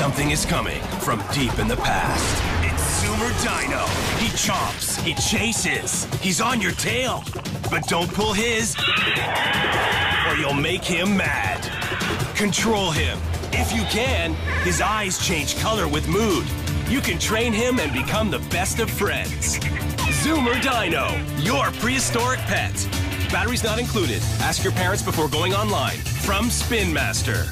Something is coming from deep in the past. It's Zoomer Dino. He chomps, he chases, he's on your tail. But don't pull his, or you'll make him mad. Control him. If you can, his eyes change color with mood. You can train him and become the best of friends. Zoomer Dino, your prehistoric pet. Batteries not included. Ask your parents before going online. From Spin Master.